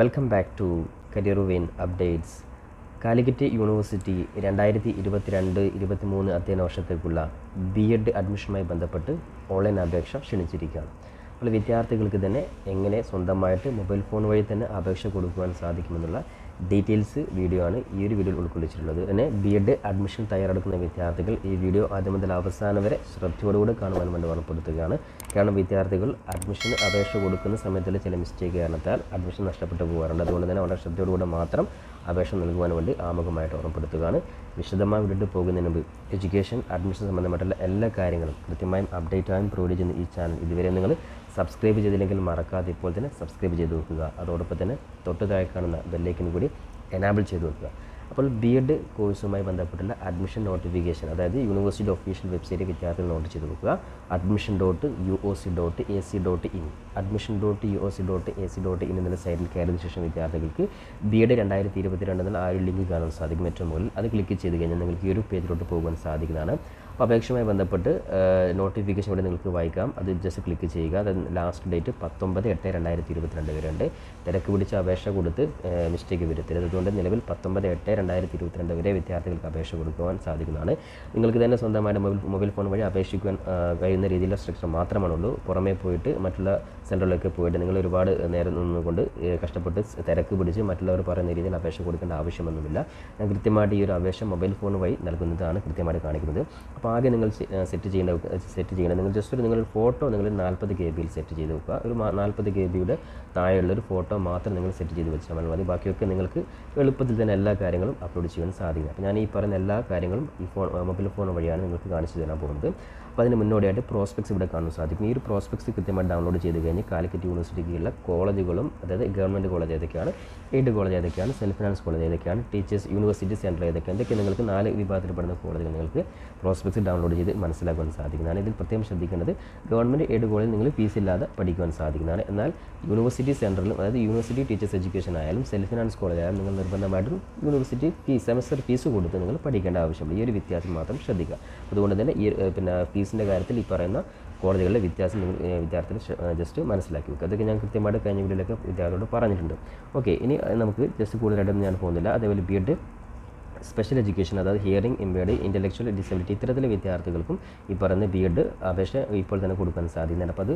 Welcome back to career updates Calicut university രണ്ടായിരത്തി ഇരുപത്തിരണ്ട് ഇരുപത്തി മൂന്ന് അധ്യയന വർഷത്തേക്കുള്ള ബി എഡ് അഡ്മിഷനുമായി ബന്ധപ്പെട്ട് ഓൺലൈൻ അപേക്ഷ ക്ഷണിച്ചിരിക്കുകയാണ്. അപ്പോൾ വിദ്യാർത്ഥികൾക്ക് തന്നെ എങ്ങനെ സ്വന്തമായിട്ട് മൊബൈൽ ഫോൺ വഴി തന്നെ അപേക്ഷ കൊടുക്കുവാൻ സാധിക്കുമെന്നുള്ള ഡീറ്റെയിൽസ് വീഡിയോ ആണ് ഈ ഒരു വീഡിയോയിൽ ഉൾക്കൊള്ളിച്ചിട്ടുള്ളത്. തന്നെ ബി എഡ് അഡ്മിഷൻ തയ്യാറെടുക്കുന്ന വിദ്യാർത്ഥികൾ ഈ വീഡിയോ ആദ്യം മുതൽ അവസാനം വരെ ശ്രദ്ധയോടുകൂടി കാണുവാൻ വേണ്ടി ഓർമ്മപ്പെടുത്തുകയാണ് കാരണം വിദ്യാർത്ഥികൾ അഡ്മിഷന് അപേക്ഷ കൊടുക്കുന്ന സമയത്തിൽ ചില മിസ്റ്റേക്ക് കാരണത്താൽ അഡ്മിഷൻ നഷ്ടപ്പെട്ടു പോകാറുണ്ട്. അതുകൊണ്ട് തന്നെ വളരെ ശ്രദ്ധയോടുകൂടെ മാത്രം അപേക്ഷ നൽകുവാൻ വേണ്ടി ആമുഖമായിട്ട് ഓർമ്മപ്പെടുത്തുകയാണ്. വിശദമായി വിട്ടിട്ട് പോകുന്നതിന് മുമ്പ് എഡ്യൂക്കേഷൻ അഡ്മിഷൻ സംബന്ധമായിട്ടുള്ള എല്ലാ കാര്യങ്ങളും കൃത്യമായും അപ്ഡേറ്റ് ആയും പ്രൊവൈഡ് ചെയ്യുന്ന ഈ ചാനൽ ഇതുവരെ നിങ്ങൾ സബ്സ്ക്രൈബ് ചെയ്തില്ലെങ്കിൽ മറക്കാതെ ഇപ്പോൾ തന്നെ സബ്സ്ക്രൈബ് ചെയ്ത് വെക്കുക. അതോടൊപ്പം തന്നെ തൊട്ട് താഴെ കാണുന്ന ബെല്ലേക്കിന് കൂടി എനാബിൾ ചെയ്ത് വെക്കുക. അപ്പോൾ ബി എഡ് കോഴ്സുമായി ബന്ധപ്പെട്ടുള്ള അഡ്മിഷൻ നോട്ടിഫിക്കേഷൻ അതായത് യൂണിവേഴ്സിറ്റി ഒഫീഷ്യൽ വെബ്സൈറ്റ് വിദ്യാർത്ഥികൾ നോട്ട് ചെയ്ത് വെക്കുക. Admission dot U O C dot A C dot in admission dot U O C dot A C dot in എന്നുള്ള സൈറ്റിൽ കയറിയതിനു ശേഷം വിദ്യാർത്ഥികൾക്ക് ബി എഡ് രണ്ടായിരത്തി ഇരുപത്തിരണ്ട് എന്നുള്ള ആ ഒരു ലിങ്ക് കാണാൻ സാധിക്കും. ഏറ്റവും മുകളിൽ അത് ക്ലിക്ക് ചെയ്ത് കഴിഞ്ഞാൽ നിങ്ങൾക്ക് ഈ ഒരു പേജിലോട്ട് പോകാൻ സാധിക്കുന്നതാണ്. അപ്പോൾ അപേക്ഷയുമായി ബന്ധപ്പെട്ട് നോട്ടിഫിക്കേഷൻ ഇവിടെ നിങ്ങൾക്ക് വായിക്കാം. അത് ജസ്റ്റ് ക്ലിക്ക് ചെയ്യുക. അത് ലാസ്റ്റ് ഡേറ്റ് പത്തൊമ്പത് എട്ട് രണ്ടായിരത്തി ഇരുപത്തിരണ്ട് വരെ ഉണ്ട് തിരക്ക് പിടിച്ച അപേക്ഷ കൊടുത്ത് മിസ്റ്റേക്ക് വരുത്തരുത്. അതുകൊണ്ട് നിലവിൽ പത്തൊമ്പത് എട്ട് രണ്ടായിരത്തി ഇരുപത്തിരണ്ട് വരെ വിദ്യാർത്ഥികൾക്ക് അപേക്ഷ കൊടുക്കുവാൻ സാധിക്കുന്നതാണ്. നിങ്ങൾക്ക് തന്നെ സ്വന്തമായിട്ട് മൊബൈൽ മൊബൈൽ ഫോൺ വഴി അപേക്ഷിക്കുവാൻ കഴിയുന്ന രീതിയിലുള്ള സ്ട്രക്ചർ മാത്രമാണുള്ളൂ. പുറമേ പോയിട്ട് മറ്റുള്ള സെന്ററിലൊക്കെ പോയിട്ട് നിങ്ങൾ ഒരുപാട് നേരം നിന്നുകൊണ്ട് കഷ്ടപ്പെട്ട് തിരക്ക് പിടിച്ച് മറ്റുള്ളവർ പറയുന്ന രീതിയിൽ അപേക്ഷ കൊടുക്കേണ്ട ആവശ്യമൊന്നുമില്ല. ഞാൻ കൃത്യമായിട്ട് ഈ ഒരു അപേക്ഷ മൊബൈൽ ഫോൺ വഴി നൽകുന്നതാണ് കൃത്യമായിട്ട് കാണിക്കുന്നത്. അപ്പോൾ ആകെ നിങ്ങൾ സെറ്റ് ചെയ്യേണ്ട സെറ്റ് ചെയ്യേണ്ടത് നിങ്ങൾ ജസ്റ്റ് ഒരു നിങ്ങളൊരു ഫോട്ടോ നിങ്ങൾ നാൽപ്പത് കെ ബിയിൽ സെറ്റ് ചെയ്ത് വെക്കുക. ഒരു നാൽപ്പത് കെ ബിയുടെ താഴെയുള്ള ഒരു ഫോട്ടോ മാത്രം നിങ്ങൾ സെറ്റ് ചെയ്ത് വെച്ചാൽ മതി. ബാക്കിയൊക്കെ നിങ്ങൾക്ക് എളുപ്പത്തിൽ തന്നെ എല്ലാ കാര്യങ്ങളും അപ്ലോഡ് ചെയ്യാൻ സാധിക്കും. അപ്പോൾ ഞാൻ ഈ പറയുന്ന എല്ലാ കാര്യങ്ങളും ഈ ഫോൺ മൊബൈൽ ഫോൺ വഴിയാണ് നിങ്ങൾക്ക് കാണിച്ചു തരാൻ പോകുന്നത്. അപ്പോൾ അതിന് മുന്നോടിയായിട്ട് പ്രോസ്പെക്ട്സ് ഇവിടെ കാണാൻ സാധിക്കും. ഈ ഒരു പ്രോസ്പെക്ട്സ് കൃത്യമായിട്ട് ഡൗൺലോഡ് ചെയ്ത് കഴിഞ്ഞാൽ കാലിക്കറ്റ് യൂണിവേഴ്സിറ്റിക്കുള്ള കോളേജുകളും അതായത് ഗവൺമെന്റ് കോളേജ് ഏതൊക്കെയാണ് എയ്ഡ് കോളേജ് ഏതൊക്കെയാണ് സെൽഫ് ഫിനാൻസ് കോളേജ് ഏതൊക്കെയാണ് ടീച്ചേഴ്സ് യൂണിവേഴ്സിറ്റി സെന്റർ ഏതൊക്കെയാണ് ഇതൊക്കെ നിങ്ങൾക്ക് നാല് വിഭാഗത്തിൽപ്പെടുന്ന കോളേജുകൾ നിങ്ങൾക്ക് പ്രോസ്പെക്ട്സ് ഡൗൺലോഡ് ചെയ്ത് മനസ്സിലാക്കുവാൻ സാധിക്കുന്നതാണ്. ഇതിൽ പ്രത്യേകം ശ്രദ്ധിക്കേണ്ടത് ഗവൺമെന്റ് എയ്ഡ് കോളേജിൽ നിങ്ങൾ ഫീസ് ഇല്ലാതെ പഠിക്കുവാൻ സാധിക്കുന്നതാണ്. എന്നാൽ യൂണിവേഴ്സിറ്റി സെന്ററിലും അതായത് യൂണിവേഴ്സിറ്റി ടീച്ചേഴ്സ് എഡ്യൂക്കേഷൻ ആയാലും സെൽഫ് ഫിനാൻസ് കോളേജ് ആയാലും നിങ്ങൾ നിർബന്ധമായിട്ടും യൂണിവേഴ്സിറ്റി ഫീസ് സെമസ്റ്റർ ഫീസ് കൊടുത്ത് നിങ്ങൾ പഠിക്കേണ്ട ആവശ്യമുണ്ട് ഈ ഒരു വ്യത്യാസം മാത്രം ശ്രദ്ധിക്കുക. അതുകൊണ്ട് തന്നെ ഈ പിന്നെ ഫീസിന്റെ കാര്യത്തിൽ ഈ പറയുന്ന കോളേജുകളിലെ വ്യത്യാസം നിങ്ങൾ വിദ്യാർത്ഥികൾ ജസ്റ്റ് മനസ്സിലാക്കി വെക്കുക. അതൊക്കെ ഞാൻ കൃത്യമായിട്ട് കഴിഞ്ഞ വീഡിയോയിലൊക്കെ വിദ്യാർത്ഥികളോട് പറഞ്ഞിട്ടുണ്ട്. ഓക്കെ ഇനി നമുക്ക് ജസ്റ്റ് കൂടുതലായിട്ടൊന്നും ഞാൻ പോകുന്നില്ല. അതേപോലെ ബി എഡ് സ്പെഷ്യൽ എഡ്യൂക്കേഷൻ അതായത് ഹിയറിംഗ് ഇമ്പേർഡ് ഇന്റലക്ച്വൽ ഡിസബിലിറ്റി ഇത്തരത്തിലെ വിദ്യാർത്ഥികൾക്കും ഈ പറയുന്ന ബി എഡ് അപേക്ഷ ഇപ്പോൾ തന്നെ കൊടുക്കാൻ സാധിക്കുന്നതാണ് അപ്പോൾ അത്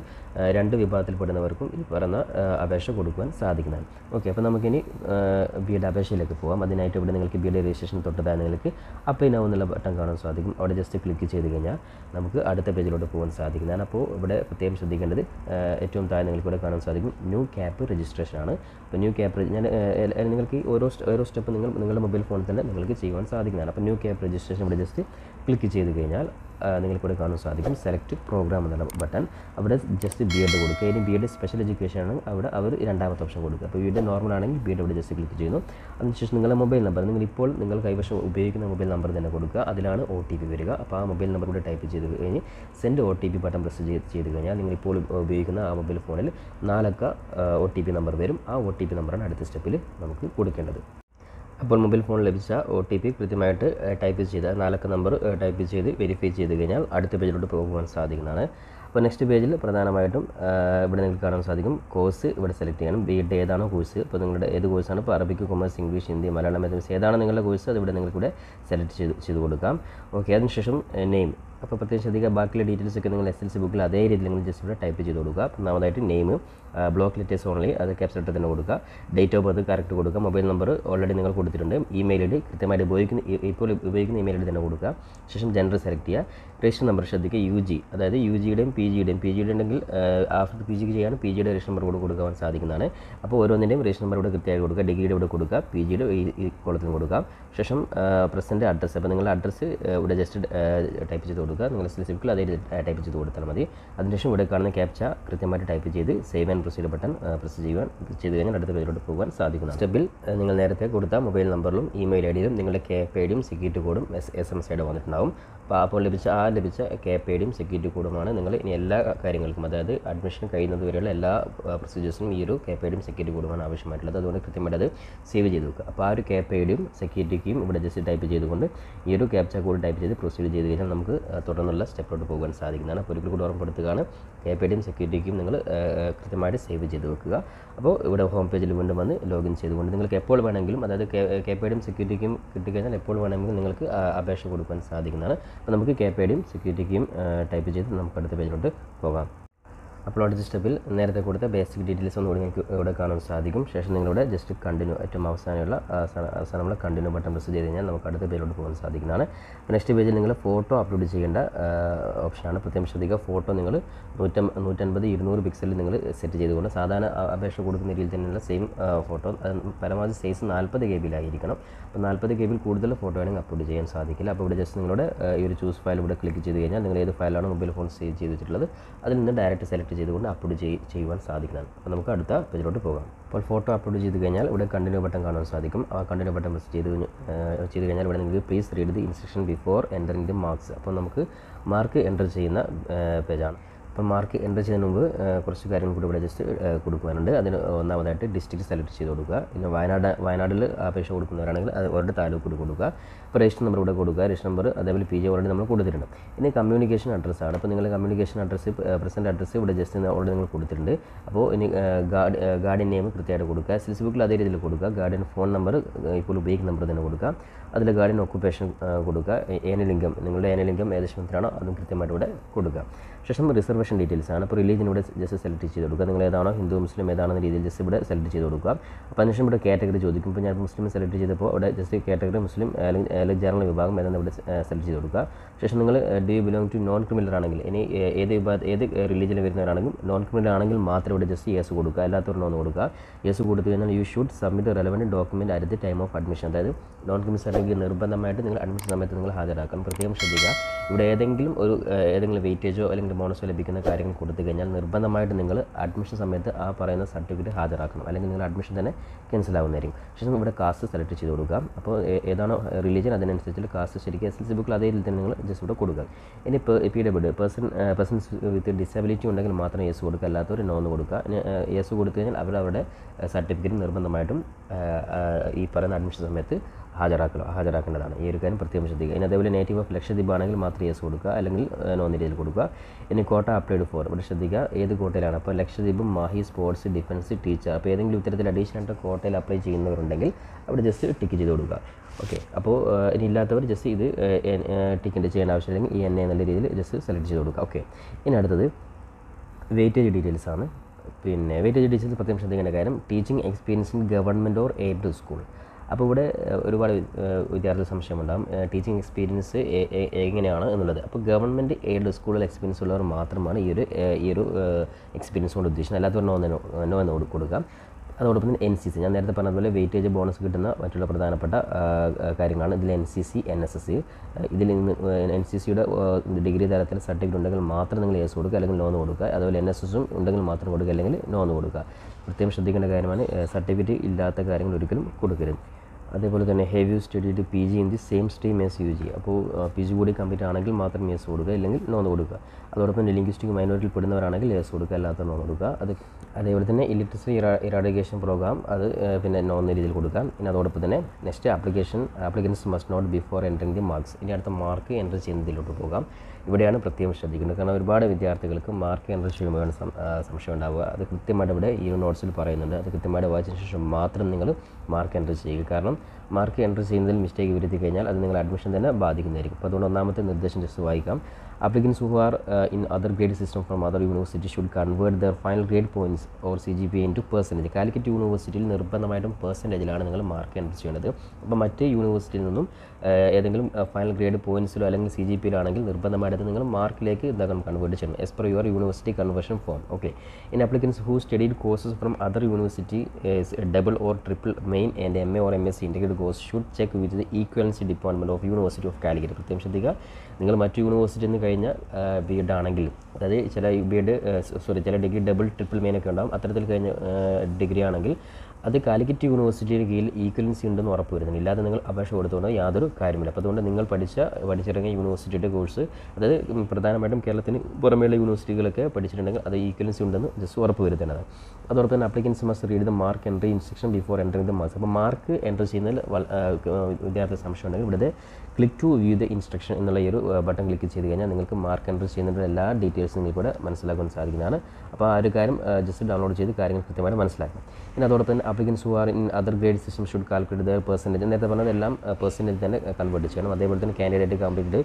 രണ്ട് വിഭാഗത്തിൽപ്പെടുന്നവർക്കും ഈ പറയുന്ന അപേക്ഷ കൊടുക്കുവാൻ സാധിക്കുന്നതാണ് ഓക്കെ അപ്പോൾ നമുക്കിനി ബി എഡ് അപേക്ഷയിലേക്ക് പോകാം അതിനായിട്ട് ഇവിടെ നിങ്ങൾക്ക് ബി എഡ് രജിസ്ട്രേഷൻ തൊട്ടതായി നിങ്ങൾക്ക് അപ്പ് നൗ എന്നുള്ള ബട്ടൺ കാണാൻ സാധിക്കും. അവിടെ ജസ്റ്റ് ക്ലിക്ക് ചെയ്ത് കഴിഞ്ഞാൽ നമുക്ക് അടുത്ത പേജിലോട്ട് പോകാൻ സാധിക്കുന്നതാണ് അപ്പോൾ ഇവിടെ പ്രത്യേകം ശ്രദ്ധിക്കേണ്ടത് ഏറ്റവും താഴെ നിങ്ങൾക്ക് ഇവിടെ കാണാൻ സാധിക്കും ന്യൂ ക്യാപ്പ് രജിസ്ട്രേഷൻ ആണ്. അപ്പോൾ ന്യൂ ക്യാപ്പ് ഞാൻ നിങ്ങൾക്ക് ഓരോ ഓരോ സ്റ്റെപ്പ് നിങ്ങൾ നിങ്ങളുടെ മൊബൈൽ ഫോണിൽ തന്നെ നിങ്ങൾക്ക് ചെയ്യുവാൻ സാധിക്കുന്നതാണ്. അപ്പോൾ ന്യൂ ക്യാബ് രജിസ്ട്രേഷൻ ഇവിടെ ജസ്റ്റ് ക്ലിക്ക് ചെയ്ത് കഴിഞ്ഞാൽ നിങ്ങൾക്കിവിടെ കാണാൻ സാധിക്കും. സെലക്ട് പ്രോഗ്രാം എന്നുള്ള ബട്ടൺ അവിടെ ജസ്റ്റ് ബി എഡ് കൊടുക്കുക. ഇനി ബി എഡ് സ്പെഷ്യൽ എഡ്യൂക്കേഷൻ ആണ്. അവിടെ അവർ രണ്ടാമത്തെ ഓപ്ഷൻ കൊടുക്കുക. അപ്പോൾ ബി എഡ് നോർമൽ ആണെങ്കിൽ ബി എഡ് അവിടെ ജസ്റ്റ് ക്ലിക്ക് ചെയ്യുന്നു. അതിനുശേഷം നിങ്ങളുടെ മൊബൈൽ നമ്പർ നിങ്ങൾ ഇപ്പോൾ നിങ്ങൾ കൈവശം ഉപയോഗിക്കുന്ന മൊബൈൽ നമ്പർ തന്നെ കൊടുക്കുക. അതിലാണ് ഒ ടി പി വരിക. അപ്പോൾ ആ മൊബൈൽ നമ്പർ കൂടെ ടൈപ്പ് ചെയ്ത് കഴിഞ്ഞ് send O T P button press ചെയ്ത് ചെയ്ത് കഴിഞ്ഞാൽ നിങ്ങൾ ഇപ്പോൾ ഉപയോഗിക്കുന്ന ആ മൊബൈൽ ഫോണിൽ നാലക്ക ഒ ടി പി നമ്പർ വരും. ആ ഒ ടി പി നമ്പറാണ് അടുത്ത സ്റ്റെപ്പിൽ നമുക്ക് കൊടുക്കേണ്ടത്. അപ്പോൾ മൊബൈൽ ഫോൺ ലഭിച്ച ഒ ടി പി കൃത്യമായിട്ട് ടൈപ്പ് ചെയ്ത് നാലക്ക നമ്പർ ടൈപ്പ് ചെയ്ത് വെരിഫൈ ചെയ്ത് കഴിഞ്ഞാൽ അടുത്ത പേജിലോട്ട് പോകുവാൻ സാധിക്കുന്നതാണ്. അപ്പോൾ നെക്സ്റ്റ് പേജിൽ പ്രധാനമായിട്ടും ഇവിടെ നിങ്ങൾക്ക് കാണാൻ സാധിക്കും. കോഴ്സ് ഇവിടെ സെലക്ട് ചെയ്യണം ബി എഡ് ഏതാണോ കോഴ്സ് ഇപ്പോൾ നിങ്ങളുടെ ഏത് കോഴ്സാണ്? ഇപ്പോൾ Arabic commerce English Hindi Malayalam mathematics ഏതാണ് നിങ്ങളുടെ കോഴ്സ്? അത് ഇവിടെ നിങ്ങൾക്ക് ഇവിടെ സെലക്ട് ചെയ്ത് ചെയ്ത് കൊടുക്കാം. ഓക്കെ അതിനുശേഷം നെയിം. അപ്പോൾ പ്രത്യേകം ശ്രദ്ധിക്കുക ബാക്കിയുള്ള ഡീറ്റെയിൽസ് ഒക്കെ നിങ്ങൾ എസ് എൽ സി ബുക്കിൽ അതേ രീതിയിൽ നിങ്ങൾ ജസ്റ്റ് ഇവിടെ ടൈപ്പ് ചെയ്ത് കൊടുക്കുക. ഒന്നാമതായിട്ട് നെയിം ബ്ലോക്ക് ലെറ്റേഴ്സ് ഓൺലി അത് ക്യാപ്സ് ലെറ്റർ തന്നെ കൊടുക്കുക. ഡേറ്റ് ഓഫ് ബർത്ത് കറക്റ്റ് കൊടുക്കുക. മൊബൈൽ നമ്പർ ഓൾറെഡി നിങ്ങൾ കൊടുത്തിട്ടുണ്ട്. ഇമെയിൽ ഐ ഡി കൃത്യമായിട്ട് ഉപയോഗിക്കുന്ന ഇപ്പോൾ ഉപയോഗിക്കുന്ന ഇമെയിൽ ഐ ഡി തന്നെ കൊടുക്കുക. ശേഷം ജെൻഡർ സെലക്ട് ചെയ്യുക. രജിസ്റ്റർ നമ്പർ ശ്രദ്ധിക്കുക. യു ജി അതായത് യു ജിയുടെയും പി ജിയുടെയും പി ജിയുടെ ഉണ്ടെങ്കിൽ ആഫ്റ്റർ പി ജിക്ക് ചെയ്യാൻ പി ജിയുടെ രജിസ്റ്റർ നമ്പർ കൂടെ കൊടുക്കാൻ സാധിക്കുന്നതാണ്. അപ്പോൾ ഓരോന്നിന്റെയും രജിസ്റ്റർ നമ്പർ ഇവിടെ കൃത്യമായി കൊടുക്കുക. ഡിഗ്രിയുടെ ഇവിടെ കൊടുക്കുക. പി ജിയുടെ ഈ കോളത്തിന് കൊടുക്കാം ശേഷം പ്രസന്റ് അഡ്രസ്സ് അപ്പോൾ നിങ്ങളുടെ അഡ്രസ്സ് ഇവിടെ ജസ്റ്റ് ടൈപ്പ് ചെയ്ത് കൊടുക്കുക. നിങ്ങൾ സിക്കിൽ അതേ ടൈപ്പ് ചെയ്ത് കൊടുത്താൽ മതി. അതിനുശേഷം ഇവിടെ കാണുന്ന ക്യാപ്ച കൃത്യമായിട്ട് ടൈപ്പ് ചെയ്ത് save and proceed button press ചെയ്യുവാൻ ചെയ്ത് കഴിഞ്ഞാൽ അടുത്ത പേജിലോട്ട് പോകാൻ സാധിക്കുന്നു. സ്റ്റെപ്പിൽ നിങ്ങൾ നേരത്തെ കൊടുത്ത മൊബൈൽ നമ്പറിലും ഇമെയിൽ ഐ ഡിയിലും നിങ്ങളുടെ കെ എഫ് ഐ ഡിയും സെക്യൂരിറ്റി കോഡും എസ് എസ് എം ഐ വന്നിട്ടുണ്ടാവും. അപ്പോൾ ലഭിച്ച ആ ലഭിച്ച കെ പേടിയും സെക്യൂരിറ്റി കോഡുമാണ് നിങ്ങൾ ഇനി എല്ലാ കാര്യങ്ങൾക്കും അതായത് അഡ്മിഷൻ കഴിയുന്നത് വരെയുള്ള എല്ലാ പ്രൊസീജിയേഴ്സിനും ഈ ഒരു കെ പേടിയും സെക്യൂരിറ്റി കോഡുമാണ് ആവശ്യമായിട്ടുള്ളത്. അതുകൊണ്ട് കൃത്യമായിട്ട് അത് സേവ് ചെയ്ത് വെക്കുക. അപ്പോൾ ആ ഒരു കെ പേടിയും സെക്യൂരിറ്റിക്കും ഇവിടെ ജസ്റ്റ് ടൈപ്പ് ചെയ്തുകൊണ്ട് ഈ ഒരു ക്യാപ്ച കോഡ് ടൈപ്പ് ചെയ്ത് പ്രൊസീഡ് ചെയ്ത് കഴിഞ്ഞാൽ നമുക്ക് തുടർന്നുള്ള സ്റ്റെപ്പിലോട്ട് പോകാൻ സാധിക്കുന്നതാണ്. അപ്പോൾ ഒരിക്കൽ കൂടി ഓർമ്മപ്പെടുത്തുകയാണ് കെ പേടിയും സെക്യൂരിറ്റിക്കും നിങ്ങൾ കൃത്യമായിട്ട് സേവ് ചെയ്ത് വെക്കുക. അപ്പോൾ ഇവിടെ ഹോം പേജിൽ വീണ്ടും വന്ന് ലോഗിൻ ചെയ്തുകൊണ്ട് നിങ്ങൾക്ക് എപ്പോൾ വേണമെങ്കിലും അതായത് കെ പേടിയും സെക്യൂരിറ്റിക്കും കിട്ടിക്കഴിഞ്ഞാൽ എപ്പോൾ വേണമെങ്കിലും നിങ്ങൾക്ക് അപേക്ഷ കൊടുക്കാൻ സാധിക്കുന്നതാണ്. അപ്പോൾ നമുക്ക് കെ പേടിയും സെക്യൂരിറ്റിക്കും ടൈപ്പ് ചെയ്ത് നമുക്ക് അടുത്ത പേജിലോട്ട് പോകാം. അപ്ലോഡ് സ്റ്റെപ്പിൽ നേരത്തെ കൊടുത്ത ബേസിക് ഡീറ്റെയിൽസ് ഒന്നുകൂടി നിങ്ങൾക്ക് ഇവിടെ കാണാൻ സാധിക്കും. ശേഷം നിങ്ങളുടെ ജസ്റ്റ് കണ്ടിന്യൂ ഏറ്റവും അവസാനമുള്ള അവസാന- അവസാനമുള്ള കണ്ടിന്യൂ ബട്ടൺ പ്രസ് ചെയ്ത് കഴിഞ്ഞാൽ നമുക്ക് അടുത്ത പേജിലോട്ട് പോകാൻ സാധിക്കുന്നതാണ്. നെക്സ്റ്റ് പേജിൽ നിങ്ങൾ ഫോട്ടോ അപ്ലോഡ് ചെയ്യേണ്ട ഓപ്ഷനാണ് പ്രത്യേകം ശ്രദ്ധിക്കുക ഫോട്ടോ നിങ്ങൾ നൂറ്റ നൂറ്റൻപത് ഇരുന്നൂറ് പിക്സലിൽ നിങ്ങൾ സെറ്റ് ചെയ്തുകൊണ്ട് സാധാരണ അപേക്ഷ കൊടുക്കുന്ന രീതിയിൽ തന്നെയുള്ള സെയിം ഫോട്ടോ പരമാവധി സൈസ് നാൽപ്പത് കെ ബിയിലായിരിക്കണം അപ്പോൾ നാൽപ്പത് കെ ബിയിൽ കൂടുതൽ ഫോട്ടോ ആണെങ്കിൽ അപ്ലോഡ് ചെയ്യാൻ സാധിക്കില്ല. അപ്പോൾ ഇവിടെ ജസ്റ്റ് നിങ്ങളുടെ ഈ ഒരു ചൂസ് ഫയൽ ഇവിടെ ക്ലിക്ക് ചെയ്ത് കഴിഞ്ഞാൽ നിങ്ങൾ ഏത് ഫയലാണ് മൊബൈൽ ഫോൺ സേവ് ചെയ്ത് വെച്ചിട്ടുള്ളത് അതിൽ നിന്ന് ഡയറക്റ്റ് സെലക്ട് ചെയ്തുകൊണ്ട് അപ്ലോഡ് ചെയ് ചെയ്യുവാൻ സാധിക്കുന്നതാണ് അപ്പോൾ നമുക്ക് അടുത്ത പേജിലോട്ട് പോകാം. അപ്പോൾ ഫോട്ടോ അപ്ലോഡ് ചെയ്ത് കഴിഞ്ഞാൽ ഇവിടെ കണ്ടിന്യൂ ബട്ടൺ കാണാൻ സാധിക്കും. ആ കണ്ടിന്യൂ ബട്ടൺ പ്രസ് ചെയ്ത് ചെയ്ത് കഴിഞ്ഞാൽ ഇവിടെ നിങ്ങൾക്ക് please read the instruction before entering the marks അപ്പോൾ നമുക്ക് മാർക്ക് എന്റർ ചെയ്യുന്ന പേജാണ് അപ്പം മാർക്ക് എന്റർ ചെയ്യുന്നതിന് മുമ്പ് കുറച്ച് കാര്യങ്ങൾ കൂടി ഇവിടെ ജസ്റ്റ് കൊടുക്കുവാനുണ്ട്. അതിന് ഒന്നാമതായിട്ട് ഡിസ്ട്രിക്ട് സെലക്ട് ചെയ്ത് കൊടുക്കുക. പിന്നെ വയനാട് വയനാട്ടിൽ അപേക്ഷ കൊടുക്കുന്നവരാണെങ്കിൽ അത് അവരുടെ താലൂക്ക് കൂടി കൊടുക്കുക. അപ്പോൾ രജിസ്റ്റർ നമ്പർ ഇവിടെ കൊടുക്കുക. രജിസ്റ്റർ നമ്പർ അതേപോലെ പി ജി ഓൾറെഡി നമ്മൾ കൊടുത്തിട്ടുണ്ട്. ഇനി കമ്മ്യൂണിക്കേഷൻ അഡ്രസ്സാണ് അപ്പോൾ നിങ്ങൾ കമ്മ്യൂണിക്കേഷൻ അഡ്രസ്സ് പ്രസന്റ് അഡ്രസ്സ് ഇവിടെ ജസ്റ്റ് ഓൾറെഡി നിങ്ങൾ കൊടുത്തിട്ടുണ്ട്. അപ്പോൾ ഇനി ഗാർഡ് ഗാർഡിയൻ നെയിം കൃത്യമായിട്ട് കൊടുക്കുക. എൽ സി ബുക്കിൽ അതേ രീതിയിൽ കൊടുക്കുക. ഗാർഡിയൻ ഫോൺ നമ്പർ ഇപ്പോൾ ഉപയോഗിക്കുന്ന നമ്പർ തന്നെ കൊടുക്കുക. അതിൽ ഗാർഡിയൻ ഓക്കുപ്പേഷൻ കൊടുക്കുക. ഏനലിംഗം നിങ്ങളുടെ ഏനലിംഗം ഏകദേശം എത്രയാണോ അതും കൃത്യമായിട്ട് ഇവിടെ കൊടുക്കുക. ശേഷം റിസർവേഷൻ ഡീറ്റെയിൽസ് ആണ്. അപ്പോൾ റിലീജിയൻ ഇവിടെ ജസ്റ്റ് സെലക്ട് ചെയ്ത് കൊടുക്കുക. നിങ്ങൾ ഏതാണോ ഹിന്ദു മുസ്ലിം ഏതാണെന്ന രീതിയിൽ ജസ്റ്റ് ഇവിടെ സെലക്ട് ചെയ്ത് കൊടുക്കുക. അപ്പോൾ അതിനുശേഷം ഇവിടെ കാറ്റഗറി ചോദിക്കും. ഇപ്പോൾ ഞാൻ മുസ്ലിം സെലക്ട് ചെയ്തപ്പോൾ ഇവിടെ ജസ്റ്റ് കാറ്റഗറി മുസ്ലിം അല്ലെങ്കിൽ ജനറൽ വിഭാഗം ഏതാണ് ഇവിടെ സെലക്ട് ചെയ്ത് കൊടുക്കുക. ശേഷം നിങ്ങൾ D belong to non criminal ആണെങ്കിൽ ഇനി ഏത് വിഭാഗ ഏത് റിലീജിയനിൽ വരുന്നവരാണെങ്കിൽ നോൺ ക്രിമിനൽ ആണെങ്കിൽ മാത്രം ഇവിടെ ജസ്റ്റ് യെസ് കൊടുക്കുക. അല്ലാത്തവർ നോന്ന് കൊടുക്കുക. യെസ് കൊടുത്തു കഴിഞ്ഞാൽ you should submit relevant document at the time of admission അതായത് നോൺ ക്രിമിനൽ ആണെങ്കിൽ നിർബന്ധമായിട്ട് നിങ്ങൾ അഡ്മിഷൻ സമയത്ത് നിങ്ങൾ ഹാജരാക്കണം. പ്രത്യേകം ശ്രദ്ധിക്കുക. ഇവിടെ ഏതെങ്കിലും ഒരു ഏതെങ്കിലും വെയിറ്റേജോ അല്ലെങ്കിൽ ബോണസോ ലഭിക്കുന്ന കാര്യങ്ങൾ കൊടുത്തു കഴിഞ്ഞാൽ നിർബന്ധമായിട്ട് നിങ്ങൾ അഡ്മിഷൻ സമയത്ത് ആ പറയുന്ന സർട്ടിഫിക്കറ്റ് ഹാജരാക്കണം. അല്ലെങ്കിൽ നിങ്ങൾ അഡ്മിഷൻ തന്നെ ക്യാൻസൽ ആവുന്നതായിരിക്കും. പക്ഷേ ഇവിടെ കാസ്റ്റ് സെലക്ട് ചെയ്ത് കൊടുക്കുക അപ്പോൾ ഏതാണോ റിലീജിയൻ അതിനനുസരിച്ച് കാസ്റ്റ് ശരിക്കും എസ് എൽ സി ബുക്കിൽ അതേ രീതിയിൽ തന്നെ നിങ്ങൾ ജസ്റ്റ് ഇവിടെ കൊടുക്കുക. ഇനി P W person persons with disability ഉണ്ടെങ്കിൽ മാത്രം യെസ് കൊടുക്കുക. അല്ലാത്തവർ നോ എന്ന് കൊടുക്കുക. യെസ് കൊടുത്തു കഴിഞ്ഞാൽ അവർ അവരുടെ സർട്ടിഫിക്കറ്റ് നിർബന്ധമായിട്ടും ഈ പറയുന്ന അഡ്മിഷൻ സമയത്ത് ഹാജരാക്കലോ ഹാജരാക്കേണ്ടതാണ്. ഈ ഒരു കാര്യം പ്രത്യേകം ശ്രദ്ധിക്കുക. ഇനി അതേപോലെ നേറ്റീവ് ഓഫ് ലക്ഷദ്വീപ് ആണെങ്കിൽ മാത്രം യെസ് കൊടുക്കുക. അല്ലെങ്കിൽ നോൺ ഇന്ത്യയിൽ കൊടുക്കുക. ഇനി കോട്ട അപ്ലൈഡ് ഫോർ ഇവിടെ ശ്രദ്ധിക്കുക ഏത് കോട്ടയിലാണ് അപ്പോൾ Lakshadweep Mahe sports defence teacher അപ്പോൾ ഏതെങ്കിലും ഇത്തരത്തിൽ അഡീഷണൽ ആയിട്ട് കോട്ടയിൽ അപ്ലൈ ചെയ്യുന്നവരുണ്ടെങ്കിൽ അവിടെ ജസ്റ്റ് ടിക്ക് ചെയ്ത് കൊടുക്കുക. ഓക്കെ അപ്പോൾ ഇനി ഇല്ലാത്തവർ ജസ്റ്റ് ഇത് ടിക്കറ്റ് ചെയ്യേണ്ട ആവശ്യമില്ലെങ്കിൽ ഈ എൻ എ എന്നുള്ള രീതിയിൽ ജസ്റ്റ് സെലക്ട് ചെയ്ത് കൊടുക്കുക. ഓക്കെ ഇനി അടുത്തത് വെയിറ്റേജ് ഡീറ്റെയിൽസ് ആണ്. പിന്നെ വെയിറ്റേജ് ഡീറ്റെയിൽസ് പ്രത്യേകം ശ്രദ്ധിക്കേണ്ട കാര്യം teaching experience in government or aid school അപ്പോൾ ഇവിടെ ഒരുപാട് വിദ്യാർത്ഥി സംശയമുണ്ടാകും. ടീച്ചിങ് എക്സ്പീരിയൻസ് എങ്ങനെയാണ് എന്നുള്ളത്. അപ്പോൾ ഗവൺമെന്റ് എയ്ഡ് സ്കൂളിൽ എക്സ്പീരിയൻസ് ഉള്ളവർ മാത്രമാണ് ഈ ഒരു ഈ ഒരു എക്സ്പീരിയൻസ് കൊണ്ട് ഉദ്ദേശിക്കുന്നത്. അല്ലാത്തവർ നോ നോ- എന്ന് കൊടു- കൊടുക്കാം. അതോടൊപ്പം തന്നെ എൻ സി സി ഞാൻ നേരത്തെ പറഞ്ഞതുപോലെ വെയിറ്റേജ് ബോണസ് കിട്ടുന്ന മറ്റുള്ള പ്രധാനപ്പെട്ട കാര്യങ്ങളാണ്. ഇതിൽ N C C N S S C ഇതിൽ എൻ സി സിയുടെ ഡിഗ്രി തലത്തിൽ സർട്ടിഫിക്കറ്റ് ഉണ്ടെങ്കിൽ മാത്രം നിങ്ങൾ എസ് കൊടുക്കുക. അല്ലെങ്കിൽ ലോൺ കൊടുക്കുക. അതുപോലെ എൻ എസ് എസും ഉണ്ടെങ്കിൽ മാത്രം കൊടുക്കുക. അല്ലെങ്കിൽ ലോൺ കൊടുക്കുക. പ്രത്യേകം ശ്രദ്ധിക്കേണ്ട കാര്യമാണ് സർട്ടിഫിക്കറ്റ് ഇല്ലാത്ത കാര്യങ്ങൾ ഒരിക്കലും കൊടുക്കരുത്. അതേപോലെ തന്നെ have you studied P G in the same stream yes U G അപ്പോൾ പി ജി കൂടി കംപ്ലീറ്റ് ആണെങ്കിൽ മാത്രം എസ് കൊടുക്കുക ഇല്ലെങ്കിൽ നോൺ കൊടുക്കുക. അതോടൊപ്പം ലിംഗ്വിസ്റ്റിക് മൈനോറിറ്റിയിൽ പെടുന്നവരാണെങ്കിൽ എസ് കൊടുക്കുക അല്ലാത്ത നോൺ കൊടുക്കുക. അത് അതേപോലെ തന്നെ ഇലക്ട്രിസിറ്റി ഇറാഡിക്കേഷൻ പ്രോഗ്രാം അത് പിന്നെ നോൺ രീതിയിൽ കൊടുക്കാം ഇനി അതോടൊപ്പം തന്നെ next application applicants must note before entering the marks ഇനി അടുത്ത മാർക്ക് എന്റർ ചെയ്യുന്നതിലോട്ട് പോകാം. ഇവിടെയാണ് പ്രത്യേകം ശ്രദ്ധിക്കുന്നത് കാരണം ഒരുപാട് വിദ്യാർത്ഥികൾക്ക് മാർക്ക് എന്റർ ആ, സംശയം ഉണ്ടാവുക. അത് കൃത്യമായിട്ട് ഇവിടെ ഈ നോട്ട്സിൽ പറയുന്നുണ്ട്. അത് കൃത്യമായിട്ട് വായിച്ചതിന് ശേഷം മാത്രം നിങ്ങൾ മാർക്ക് എന്റർ ചെയ്യുക. കാരണം മാർക്ക് എന്റർ ചെയ്യുന്നതിൽ മിസ്റ്റേക്ക് വരുത്തി കഴിഞ്ഞാൽ അത് നിങ്ങൾ അഡ്മിഷൻ തന്നെ ബാധിക്കുന്നതായിരിക്കും. അപ്പോൾ അതുകൊണ്ട് ഒന്നാമത്തെ നിർദ്ദേശം ജസ്റ്റ് വായിക്കാം. Applicants who are uh, in other grade system from other university should convert their final grade points or CGPA into percentage. Calicut യൂണിവേഴ്സിറ്റിയിൽ നിർബന്ധമായിട്ടും പെർസെന്റേജിലാണ് നിങ്ങൾ മാർക്ക് എന്റർ ചെയ്യേണ്ടത്. അപ്പോൾ മറ്റ് യൂണിവേഴ്സിറ്റിയിൽ നിന്നും ഏതെങ്കിലും ഫൈനൽ ഗ്രേഡ് പോയിന്റ്സിലോ അല്ലെങ്കിൽ സി ജി പിയിലാണെങ്കിൽ നിർബന്ധമായിട്ട് നിങ്ങൾ മാർക്കിലേക്ക് ഇതാക്കണം കൺവേർട്ട് ചെയ്യണം as per your university conversion form okay in applicants who studied courses from other university double or triple main and M A or M S C integrated course should check with the equivalency department of university of Calicut പ്രത്യേകം ശ്രദ്ധിക്കുക. നിങ്ങൾ മറ്റു university നിന്ന് കഴിഞ്ഞ B Ed ആണെങ്കിലും അതായത് ചില B Ed sorry ചില ഡിഗ്രി ഡബിൾ ട്രിപ്പിൾ മെയിനൊക്കെ ഉണ്ടാകും അത്തരത്തിൽ കഴിഞ്ഞ ഡിഗ്രി ആണെങ്കിൽ അത് കാലിക്കറ്റ് യൂണിവേഴ്സിറ്റിയുടെ കീഴിൽ ഈക്വലൻസി ഉണ്ടെന്ന് ഉറപ്പ് വരുന്നുണ്ട് ഇല്ലാതെ നിങ്ങൾ അപേക്ഷ കൊടുത്തുകൊണ്ട് യാതൊരു കാര്യമില്ല. അപ്പോൾ അതുകൊണ്ട് നിങ്ങൾ പഠിച്ച പഠിച്ചിറങ്ങിയ യൂണിവേഴ്സിറ്റിയുടെ കോഴ്സ് അതായത് പ്രധാനമായിട്ടും കേരളത്തിന് പുറമേയുള്ള യൂണിവേഴ്സിറ്റികളൊക്കെ പഠിച്ചിട്ടുണ്ടെങ്കിൽ അത് ഈക്വലൻസി ഉണ്ടെന്ന് ജസ്റ്റ് ഉറപ്പ് വരുത്തേണ്ടത് അതോടൊപ്പം തന്നെ applicants must read the mark entry instruction before entering the marks അപ്പോൾ മാർക്ക് എൻട്രി ചെയ്യുന്നതിൽ വിദ്യാർത്ഥി സംശയം ഉണ്ടെങ്കിൽ ഇവിടെ click to view the instruction എന്നുള്ള ഈ ഒരു ബട്ടൺ ക്ലിക്ക് ചെയ്ത് കഴിഞ്ഞാൽ നിങ്ങൾക്ക് മാർക്ക് എൻട്രി ചെയ്യുന്നതിന്റെ എല്ലാ ഡീറ്റെയിൽസും നിങ്ങൾക്ക് മനസ്സിലാക്കാൻ സാധിക്കുന്നതാണ്. അപ്പോൾ ആ ഒരു കാര്യം ജസ്റ്റ് ഡൗൺലോഡ് ചെയ്ത് കാര്യങ്ങൾ കൃത്യമായിട്ട് മനസ്സിലാക്കണം. പിന്നെ അതോടൊപ്പം തന്നെ applicants who are in other grade system should calculate the percentage നേരത്തെ പറഞ്ഞത് എല്ലാം പെർസെന്റേജ് തന്നെ കൺവേർട്ട് ചെയ്യണം. അതേപോലെ തന്നെ കാൻഡിഡേറ്റ് കംപ്ലീറ്റ്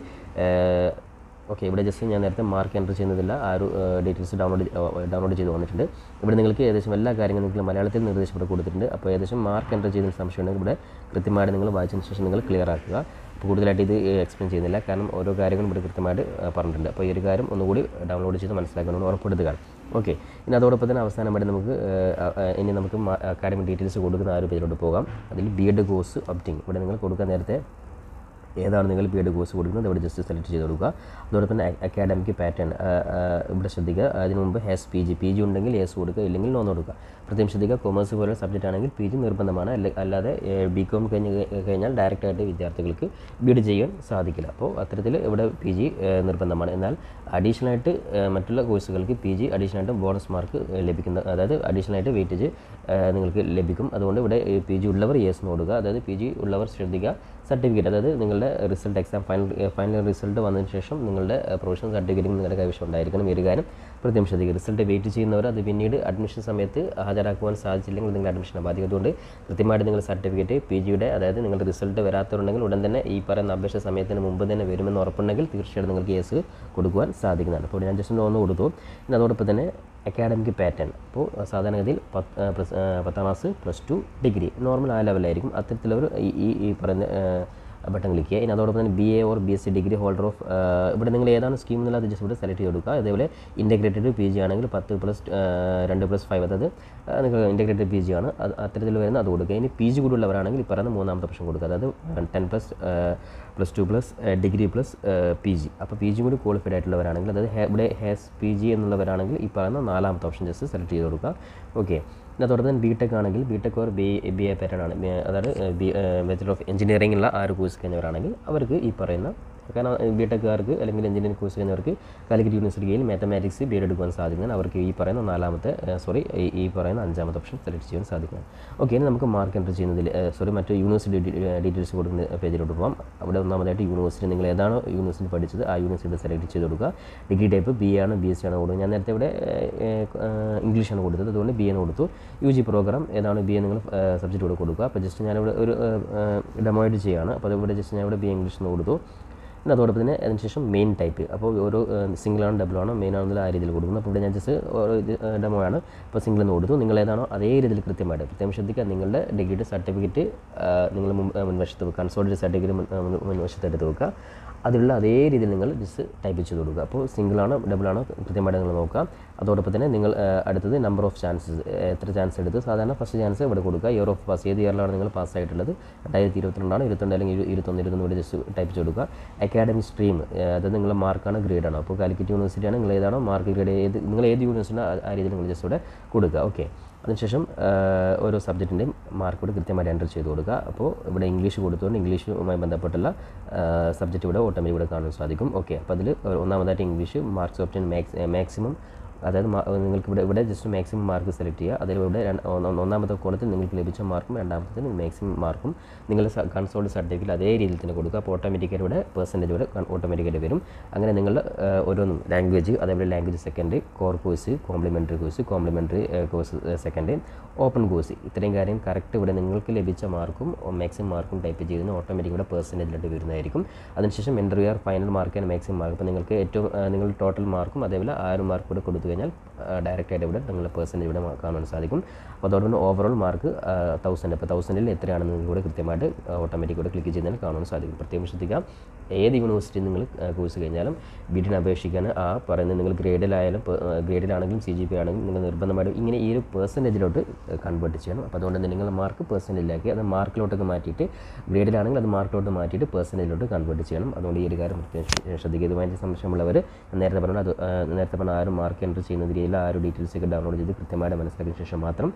ഓക്കെ ഇവിടെ ജസ്റ്റ് ഞാൻ നേരത്തെ മാർക്ക് എന്റർ ചെയ്യുന്നതില്ല. ആ ഒരു ഡീറ്റെയിൽസ് ഡൗൺലോഡ് ഡൗൺലോഡ് ചെയ്ത് വന്നിട്ടുണ്ട്. ഇവിടെ നിങ്ങൾക്ക് ഏകദേശം എല്ലാ കാര്യങ്ങളും നിങ്ങൾക്ക് മലയാളത്തിൽ നിർദ്ദേശം ഇവിടെ കൊടുത്തിട്ടുണ്ട്. അപ്പോൾ ഏകദേശം മാർക്ക് എന്റർ ചെയ്തതിന് സംശയം ഉണ്ടെങ്കിൽ ഇവിടെ കൃത്യമായിട്ട് നിങ്ങൾ വായിച്ചതിന് ശേഷം നിങ്ങൾ ക്ലിയർ ആക്കുക. അപ്പോൾ കൂടുതലായിട്ട് ഇത് എക്സ്പ്ലെയിൻ ചെയ്യുന്നില്ല. കാരണം ഓരോ കാര്യങ്ങളും ഇവിടെ കൃത്യമായിട്ട് പറഞ്ഞിട്ടുണ്ട്. അപ്പോൾ ഈ ഒരു കാര്യം ഒന്നുകൂടി ഡൗൺലോഡ് ചെയ്ത് മനസ്സിലാക്കാനുള്ള ഉറപ്പെടുത്തുക ഓക്കെ ഇനി അതോടൊപ്പം തന്നെ അവസാനമായിട്ട് നമുക്ക് ഇനി നമുക്ക് അക്കാഡമിക് ഡീറ്റെയിൽസ് കൊടുക്കുന്ന ആ ഒരു പേജിലോട്ട് പോകാം. അതിൽ ബി എഡ് കോഴ്സ് ഒപ്റ്റിംഗ് ഇവിടെ നിങ്ങൾ കൊടുക്കാൻ നേരത്തെ ഏതാണ് നിങ്ങൾ ബി എഡ് കോഴ്സ് കൊടുക്കുന്നത് ഇവിടെ ജസ്റ്റ് സെലക്ട് ചെയ്ത് കൊടുക്കുക. അതോടൊപ്പം തന്നെ അക്കാഡമിക് പാറ്റേൺ ഇവിടെ ശ്രദ്ധിക്കുക. അതിന് മുമ്പ് has P G P G ഉണ്ടെങ്കിൽ എസ് കൊടുക്കുക ഇല്ലെങ്കിൽ നോൺ കൊടുക്കുക. പ്രത്യേകം ശ്രദ്ധിക്കുക കൊമേഴ്സ് പോലുള്ള സബ്ജക്റ്റ് ആണെങ്കിൽ പി ജി നിർബന്ധമാണ്. അല്ല അല്ലാതെ ബി കോം കഴിഞ്ഞ് കഴി- കഴിഞ്ഞാൽ ഡയറക്റ്റായിട്ട് വിദ്യാർത്ഥികൾക്ക് ബി എഡ് ചെയ്യാൻ സാധിക്കില്ല. അപ്പോൾ അത്തരത്തിൽ ഇവിടെ പി ജി നിർബന്ധമാണ്. എന്നാൽ അഡീഷണലായിട്ട് മറ്റുള്ള കോഴ്സുകൾക്ക് പി ജി അഡീഷണലായിട്ട് ബോണസ് മാർക്ക് ലഭിക്കുന്ന അതായത് അഡീഷണലായിട്ട് വെയിറ്റേജ് നിങ്ങൾക്ക് ലഭിക്കും. അതുകൊണ്ട് ഇവിടെ പി ജി ഉള്ളവർ എസ് നോടുക അതായത് പി ജി ഉള്ളവർ ശ്രദ്ധിക്കുക. സർട്ടിഫിക്കറ്റ് അതായത് നിങ്ങളുടെ result exam final final result വന്നതിന് ശേഷം നിങ്ങളുടെ പ്രൊഫഷണൽ സർട്ടിഫിക്കറ്റ് നിങ്ങളുടെ കൈവശം ഉണ്ടായിരിക്കണം ഒരു കാര്യം പ്രത്യേകം ശ്രദ്ധിക്കുക. റിസൾട്ട് വെയിറ്റ് ചെയ്യുന്നവർ അത് പിന്നീട് അഡ്മിഷൻ സമയത്ത് ഹാജരാക്കുവാൻ സാധിച്ചില്ലെങ്കിൽ നിങ്ങളുടെ അഡ്മിഷൻ ബാധിക്കും അതുകൊണ്ട് കൃത്യമായിട്ട് നിങ്ങൾ സർട്ടിഫിക്കറ്റ് പി ജിയുടെ അതായത് നിങ്ങളുടെ റിസൾട്ട് വരാത്തവരുണ്ടെങ്കിൽ ഉടൻ തന്നെ ഈ പറയുന്ന അപേക്ഷ സമയത്തിന് മുമ്പ് തന്നെ വരുമെന്ന് ഉറപ്പുണ്ടെങ്കിൽ തീർച്ചയായിട്ടും നിങ്ങൾക്ക് കേസ് കൊടുക്കുവാൻ സാധിക്കുന്നതാണ്. അപ്പോൾ ഞാൻ ജസ്റ്റ് ഒന്ന് കൊടുത്തു. പിന്നെ അതോടൊപ്പം തന്നെ അക്കാഡമിക് പാറ്റേൺ അപ്പോൾ സാധാരണഗതിയിൽ പത്ത് പത്താം class plus two degree normal ആ ലെവലായിരിക്കും അത്തരത്തിലൊരു ഈ- ഈ പറയുന്ന ബട്ടൺ ക്ലിക്ക് ചെയ്യുക. ഇനി അതോടൊപ്പം തന്നെ B A or B S C degree holder of ഇവിടെ നിങ്ങൾ ഏതാണ് സ്കീം എന്നുള്ളത് ജസ്റ്റ് ഇവിടെ സെലക്ട് ചെയ്ത് കൊടുക്കുക അതേപോലെ ഇന്റഗ്രേറ്റഡ് പി ജി ആണെങ്കിൽ പത്ത് പ്ലസ് രണ്ട് പ്ലസ് ഫൈവ് അതായത് നിങ്ങൾ ഇന്റഗ്രേറ്റഡ് പി ജി ആണ്. അത് അത്തരത്തിൽ വരുന്ന അത് കൊടുക്കുക. ഇനി പി ജി കൂടി ഉള്ളവരാണെങ്കിൽ ഈ പറയുന്ന മൂന്നാമത്തെ ഓപ്ഷൻ കൊടുക്കുക. അതായത് ten plus plus two plus degree plus P G അപ്പോൾ പി ജി കൂടി ക്വാളിഫൈഡ് ആയിട്ടുള്ളവരാണെങ്കിൽ അതായത് ഇവിടെ ഹാസ് പി ജി എന്നുള്ളവരാണെങ്കിൽ ഈ പറയുന്ന നാലാമത്തെ ഓപ്ഷൻ ജസ്റ്റ് സെലക്ട് ചെയ്ത് കൊടുക്കുക. ഓക്കെ അതോടൊപ്പം തന്നെ ബി ടെക് ആണെങ്കിൽ B tech or B B A pattern ആണ്. അതായത് ബാച്ചലർ ഓഫ് എഞ്ചിനീയറിംഗ് ഉള്ള ആ ഒരു കോഴ്സ് കഴിഞ്ഞവരാണെങ്കിൽ അവർക്ക് ഈ പറയുന്ന കാരണം ബി ടെക്കുകാർക്ക് അല്ലെങ്കിൽ എഞ്ചിനീയറിംഗ് കോഴ്സ് കഴിഞ്ഞവർക്ക് കാലിക്കറ്റ് യൂണിവേഴ്സിറ്റിയിൽ മാത്തമാറ്റിക്സ് ബി എഡ് സാധിക്കുന്നതാണ്. അവർക്ക് ഈ പറയുന്ന നാലാമത്തെ സോറി ഈ പറയുന്ന അഞ്ചാമത്തെ ഓപ്ഷൻ സെലക്ട് ചെയ്യാൻ സാധിക്കുന്നതാണ്. ഓക്കെ ഇനി നമുക്ക് മാർക്ക് എന്റർ ചെയ്യുന്നതിൽ സോറി മറ്റു യൂണിവേഴ്സിറ്റി ഡീറ്റെയിൽസ് കൊടുക്കുന്ന പേജിലോട്ട് പോകാം അവിടെ ഒന്നാമതായിട്ട് യൂണിവേഴ്സിറ്റി നിങ്ങൾ ഏതാണോ യൂണിവേഴ്സിറ്റി പഠിച്ചത് ആ യൂണിവേഴ്സിറ്റി സെലക്ട് ചെയ്ത് കൊടുക്കുക. ഡിഗ്രി ടൈപ്പ് ബി ആണ് ബി എസ് സി ആണ് കൊടുക്കുന്നത് ഞാൻ നേരത്തെ ഇവിടെ ഇംഗ്ലീഷാണ് കൊടുത്തത്. അതുകൊണ്ട് ബി എന്ന് കൊടുത്തു. യു ജി പ്രോഗ്രാം ഏതാണ് ബി എ നിങ്ങൾ സബ്ജക്റ്റ് കൂടെ കൊടുക്കുക. അപ്പോൾ ജസ്റ്റ് ഞാനിവിടെ ഒരു ഡെമോ ആയിട്ട് ചെയ്യുകയാണ് അപ്പോൾ ഇവിടെ ജസ്റ്റ് ഞാൻ ഇവിടെ ബി ഇംഗ്ലീഷ് എന്ന് കൊടുത്തു. പിന്നെ അതോടൊപ്പം തന്നെ അതിനുശേഷം മെയിൻ ടൈപ്പ് അപ്പോൾ ഓരോ സിംഗിൾ ആണോ ഡബിൾ ആണോ മെയിൻ ആണെന്നുള്ള ആ രീതിയിൽ കൊടുക്കുന്നു. അപ്പോൾ ഇവിടെ ഞാൻ ജസ്റ്റ് ഓരോ ഡെമോ ആണ്. അപ്പോൾ സിംഗിൾ എന്ന് കൊടുത്തു. നിങ്ങൾ ഏതാണോ അതേ രീതിയിൽ കൃത്യമായിട്ട് പ്രത്യേകം ശ്രദ്ധിക്കുക. നിങ്ങളുടെ ഡിഗ്രിയുടെ സർട്ടിഫിക്കറ്റ് നിങ്ങൾ മുൻ മുൻവശത്ത് വെക്കുക. കൺസോൾഡ് സർട്ടിഫിക്കറ്റ് മുൻ മുൻവശത്ത് എടുത്ത് വെക്കുക. അതിലുള്ള അതേ രീതിയിൽ നിങ്ങൾ ജസ്റ്റ് ടൈപ്പ് ചെയ്ത് കൊടുക്കുക. അപ്പോൾ ഡബിൾ ആണോ കൃത്യമായിട്ട് നിങ്ങൾ നോക്കുക. അതോടൊപ്പം തന്നെ നിങ്ങൾ അടുത്തത് നമ്പർ ഓഫ് ചാൻസസ് എത്ര ചാൻസ് എടുത്ത് സാധാരണ ഫസ്റ്റ് ചാൻസ് ഇവിടെ കൊടുക്കുക. ഇയർ ഓഫ് പാസ് ഏത് ഇയറിലാണ് നിങ്ങൾ പാസ് ആയിട്ടുള്ളത്? രണ്ടായിരത്തി ഇരുപത്തിരണ്ടാണ് ഇരുപത്തിരണ്ട് അല്ലെങ്കിൽ ഇരു- ഇരുപത്തൊന്ന് ഇരുപത്തൊന്ന് ഇവിടെ ജസ്റ്റ് ടൈപ്പ് ചെയ്ത് കൊടുക്കുക. അക്കാഡമിക് സ്ട്രീം അതായത് നിങ്ങളുടെ മാർക്കാണ് ഗ്രേഡാണ് അപ്പോൾ കാലിക്കറ്റ് യൂണിവേഴ്സിറ്റി ആണ് നിങ്ങൾ ഏതാണോ മാർക്ക് ഗ്രേഡ് ഏത് നിങ്ങൾ ഏത് യൂണിവേഴ്സിറ്റി ആ രീതിയിൽ നിങ്ങൾ ജസ്റ്റ് ഇവിടെ കൊടുക്കുക. ഓക്കെ അതിനുശേഷം ഓരോ സബ്ജക്റ്റിന്റെയും മാർക്ക് കൂടി കൃത്യമായിട്ട് എന്റർ ചെയ്ത് കൊടുക്കുക. അപ്പോൾ ഇവിടെ ഇംഗ്ലീഷ് കൊടുത്തുകൊണ്ട് ഇംഗ്ലീഷുമായി ബന്ധപ്പെട്ടുള്ള സബ്ജക്റ്റ് ഇവിടെ ഓട്ടോമാറ്റിക് ഇവിടെ കാണാൻ സാധിക്കും. ഓക്കെ അപ്പോൾ അതിൽ ഒന്നാമതായിട്ട് English marks option max maximum അതായത് നിങ്ങൾക്ക് ഇവിടെ ഇവിടെ ജസ്റ്റ് മാക്സിമം മാർക്ക് സെലക്ട് ചെയ്യുക. അതിൽ ഇവിടെ ഒന്നാമത്തെ കോളത്തിൽ നിങ്ങൾക്ക് ലഭിച്ച മാർക്കും രണ്ടാമത്തെ മാക്സിമം മാർക്കും നിങ്ങളുടെ കൺസോൾഡ് സർട്ടിഫിക്കറ്റ് അതേ രീതിയിൽ തന്നെ കൊടുക്കുക. അപ്പോൾ ഓട്ടോമാറ്റിക്കായിട്ട് ഇവിടെ പെർസെന്റേജ് ഇവിടെ ഓട്ടോമാറ്റിക്കായിട്ട് വരും. അങ്ങനെ നിങ്ങൾ ഓരോന്നും ലാംഗ്വേജ് അതേപോലെ language second core course complementary course complementary course second open course. ഇത്രയും കാര്യം കറക്റ്റ് ഇവിടെ നിങ്ങൾക്ക് ലഭിച്ച മാർക്കും മാക്സിമം മാർക്കും ടൈപ്പ് ചെയ്തതിന് ഓട്ടോമാറ്റിക് ഇവിടെ പെർസെന്റേജിലോട്ട് വരുന്നതായിരിക്കും. അതിനുശേഷം interview are final mark and maximum mark അപ്പോൾ നിങ്ങൾക്ക് ഏറ്റവും നിങ്ങൾ ടോട്ടൽ മാർക്കും അതേപോലെ ആറ് മാർക്ക് കൂടെ കൊടുത്തു കഴിഞ്ഞാൽ ഡയറക്റ്റായിട്ട് ഇവിടെ നിങ്ങളുടെ പെർസെന്റേജ് ഇവിടെ കാണാൻ സാധിക്കും. അപ്പോൾ അതോടൊപ്പം ഓവറോൾ മാർക്ക് തൗസൻഡ് അപ്പോൾ തൗസൻഡിൽ എത്രയാണെന്ന് ഇവിടെ കൃത്യമായിട്ട് ഓട്ടോമാറ്റിക് ഇവിടെ ക്ലിക്ക് ചെയ്താൽ കാണാൻ സാധിക്കും. പ്രത്യേകം ശ്രദ്ധിക്കാം ഏത് യൂണിവേഴ്സിറ്റി നിങ്ങൾ കോഴ്സ് കഴിഞ്ഞാലും ബിഡിന് അപേക്ഷിക്കാൻ ആ പറയുന്നത് നിങ്ങൾ ഗ്രേഡിലായാലും ഗ്രേഡിലാണെങ്കിലും സി ജി പി ആണെങ്കിലും നിങ്ങൾ നിർബന്ധമായിട്ടും ഇങ്ങനെ ഈ ഒരു പെർസെന്റേജിലോട്ട് കൺവേർട്ട് ചെയ്യണം. അപ്പോൾ അതുകൊണ്ട് നിങ്ങൾ മാർക്ക് പേഴ്സന്റേജിലാക്കി അത് മാർക്കിലോട്ടൊക്കെ മാറ്റിയിട്ട് ഗ്രേഡിലാണെങ്കിൽ അത് മാർക്കിലോട്ട് മാറ്റിയിട്ട് പേഴ്സന്റേജിലോട്ട് കൺവേർട്ട് ചെയ്യണം. അതുകൊണ്ട് ഈ ഒരു കാര്യം പ്രത്യേകം ശ്രദ്ധിക്കുക. ഇതുമായിട്ട് സംശയമുള്ളവർ നേരത്തെ പറഞ്ഞ അത് നേരത്തെ പറഞ്ഞ ആ ഒരു മാർക്ക് എന്റർ ചെയ്യുന്ന രീതിയിൽ ആ ഒരു ഡീറ്റെയിൽസ് ഒക്കെ ഡൗൺലോഡ് ചെയ്ത് കൃത്യമായിട്ട് മനസ്സിലാക്കിയ ശേഷം മാത്രം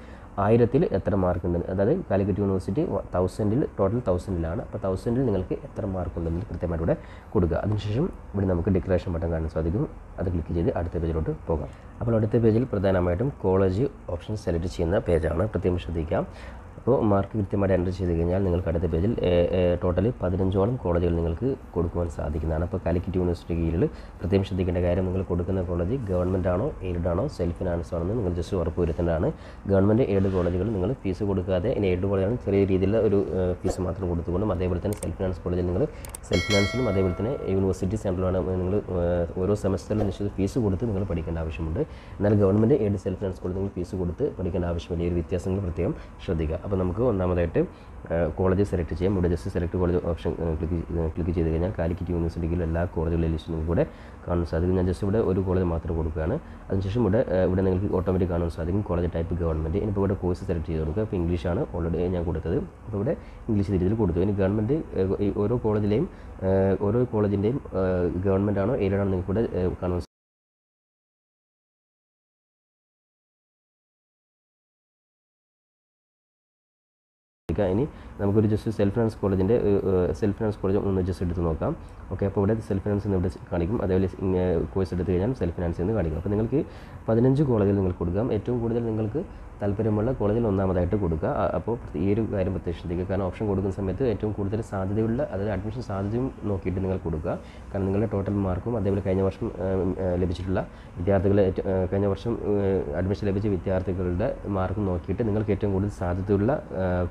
ആയിരത്തിൽ എത്ര മാർക്ക് ഉണ്ട്? അതായത് കാലിക്കറ്റ് യൂണിവേഴ്സിറ്റി തൗസൻഡിൽ ടോട്ടൽ തൗസൻഡിലാണ് അപ്പോൾ തൗസൻഡിൽ നിങ്ങൾക്ക് എത്ര മാർക്ക് ഉണ്ടെന്ന് കൃത്യമായിട്ട് ഇവിടെ കൊടുക്കുക. അതിനുശേഷം ഇവിടെ നമുക്ക് ഡിക്ലറേഷൻ ബട്ടൺ കാണാൻ സാധിക്കും. അത് ക്ലിക്ക് ചെയ്ത് അടുത്ത പേജിലോട്ട് പോകാം. അപ്പോൾ അടുത്ത പേജിൽ പ്രധാനമായിട്ടും കോളേജ് ഓപ്ഷൻ സെലക്ട് ചെയ്യുന്ന പേജാണ് പ്രത്യേകം ശ്രദ്ധിക്കാം. അപ്പോൾ മാർക്ക് കൃത്യമായിട്ട് എന്റർ ചെയ്ത് കഴിഞ്ഞാൽ നിങ്ങൾക്ക് അടുത്ത പേജിൽ ടോട്ടലി പതിനഞ്ചോളം കോളേജുകൾ നിങ്ങൾക്ക് കൊടുക്കുവാൻ സാധിക്കുന്നതാണ്. അപ്പോൾ കാലിക്കറ്റ് യൂണിവേഴ്സിറ്റി കീഴിൽ പ്രത്യേകം ശ്രദ്ധിക്കേണ്ട കാര്യം നിങ്ങൾ കൊടുക്കുന്ന കോളേജ് ഗവൺമെന്റ് ആണോ എയ്ഡ് ആണോ സെൽഫ് ഫിനാൻസ് ആണെന്ന് നിങ്ങൾ ജസ്റ്റ് ഉറപ്പ് വരുത്തേണ്ടതാണ്. ഗവൺമെന്റ് എയ്ഡ് കോളേജുകൾ നിങ്ങൾ ഫീസ് കൊടുക്കാതെ ഇനി എയ്ഡ് കോളേജാണ് ചെറിയ രീതിയിലുള്ള ഒരു ഫീസ് മാത്രം കൊടുത്തുകൊണ്ടും അതേപോലെ തന്നെ സെൽഫ് ഫിനാൻസ് കോളേജിൽ നിങ്ങൾ സെൽഫ് ഫിനാൻസിലും അതേപോലെ തന്നെ യൂണിവേഴ്സിറ്റി സെന്ററിലാണ് നിങ്ങൾ ഓരോ സെമസ്റ്ററിലും നിശ്ചിത ഫീസ് കൊടുത്ത് നിങ്ങൾ പഠിക്കേണ്ട ആവശ്യമുണ്ട്. എന്നാൽ government aid self finance college നിങ്ങൾ ഫീസ് കൊടുത്ത് പഠിക്കേണ്ട ആവശ്യമില്ല. ഈ ഒരു വ്യത്യാസങ്ങൾ പ്രത്യേകം ശ്രദ്ധിക്കുക. അപ്പോൾ നമുക്ക് ഒന്നാമതായിട്ട് കോളേജ് സെലക്ട് ചെയ്യാം. ഇവിടെ just select college option click click ചെയ്ത് കഴിഞ്ഞാൽ കാലിക്കറ്റ് യൂണിവേഴ്സിറ്റിയിൽ എല്ലാ കോളേജുകളിലെ ലിസ്റ്റ് നിങ്ങൾക്ക് ഇവിടെ കാണാൻ സാധിക്കും. ഞാൻ ജസ്റ്റ് ഇവിടെ ഒരു കോളേജ് മാത്രം കൊടുക്കുകയാണ്. അതിനുശേഷം ഇവിടെ ഇവിടെ നിങ്ങൾക്ക് ഓട്ടോമാറ്റിക് കാണാൻ സാധിക്കും. കോളേജ് ടൈപ്പ് ഗവൺമെന്റ് ഇനിയിപ്പോൾ ഇവിടെ കോഴ്സ് സെലക്ട് ചെയ്ത് കൊടുക്കുക. അപ്പോൾ ഇംഗ്ലീഷാണ് ഓൾറെഡി ഞാൻ കൊടുത്തത്. അപ്പോൾ ഇവിടെ ഇംഗ്ലീഷ് രീതിയിൽ കൊടുത്തു. ഇനി ഗവൺമെന്റ് ഓരോ കോളേജിലെയും ഓരോ കോളേജിന്റെയും ഗവൺമെന്റ് ആണോ ആണോ നിങ്ങൾക്ക് ഇവിടെ കാണാൻ സാധിക്കുക ഇനി നമുക്കൊരു ജസ്റ്റ് സെൽഫ് ഫിനാൻസ് കോളേജിന്റെ സെൽഫ് ഫിനാൻസ് കോളേജ് ഒന്ന് ജസ്റ്റ് എടുത്ത് നോക്കാം. ഓക്കെ അപ്പോൾ ഇവിടെ സെൽഫ് ഫിനാൻസ് എന്ന് ഇവിടെ കാണിക്കും. അതേപോലെ കോഴ്സ് എടുത്ത് കഴിഞ്ഞാൽ സെൽഫ് ഫിനാൻസ് എന്ന് കാണിക്കും. അപ്പോൾ നിങ്ങൾക്ക് പതിനഞ്ച് കോളേജിൽ നിങ്ങൾക്ക് കൊടുക്കാം. ഏറ്റവും കൂടുതൽ നിങ്ങൾക്ക് താല്പര്യമുള്ള കോളേജിൽ ഒന്നാമതായിട്ട് കൊടുക്കുക. അപ്പോൾ ഈ ഒരു കാര്യം പ്രത്യേകം ശ്രദ്ധിക്കുക കാരണം ഓപ്ഷൻ കൊടുക്കുന്ന സമയത്ത് ഏറ്റവും കൂടുതൽ സാധ്യതയുള്ള അതായത് അഡ്മിഷൻ സാധ്യതയും നോക്കിയിട്ട് നിങ്ങൾ കൊടുക്കുക. കാരണം നിങ്ങളുടെ ടോട്ടൽ മാർക്കും അതേപോലെ കഴിഞ്ഞ വർഷം ലഭിച്ചിട്ടുള്ള വിദ്യാർത്ഥികളെ കഴിഞ്ഞ വർഷം അഡ്മിഷൻ ലഭിച്ച വിദ്യാർത്ഥികളുടെ മാർക്ക് നോക്കിയിട്ട് നിങ്ങൾക്ക് ഏറ്റവും കൂടുതൽ സാധ്യതയുള്ള